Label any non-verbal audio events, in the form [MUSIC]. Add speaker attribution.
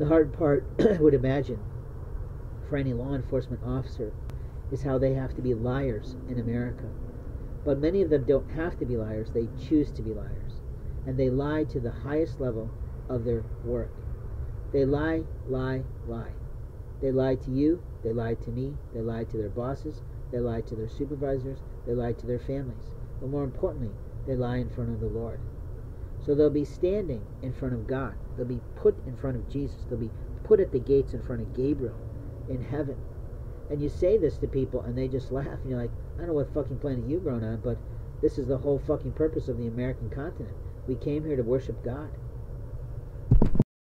Speaker 1: The hard part, [CLEARS THROAT] I would imagine, for any law enforcement officer is how they have to be liars in America. But many of them don't have to be liars, they choose to be liars. And they lie to the highest level of their work. They lie, lie, lie. They lie to you, they lie to me, they lie to their bosses, they lie to their supervisors, they lie to their families. But more importantly, they lie in front of the Lord. So they'll be standing in front of God. They'll be put in front of Jesus. They'll be put at the gates in front of Gabriel in heaven. And you say this to people and they just laugh and you're like, I don't know what fucking planet you've grown on, but this is the whole fucking purpose of the American continent. We came here to worship God.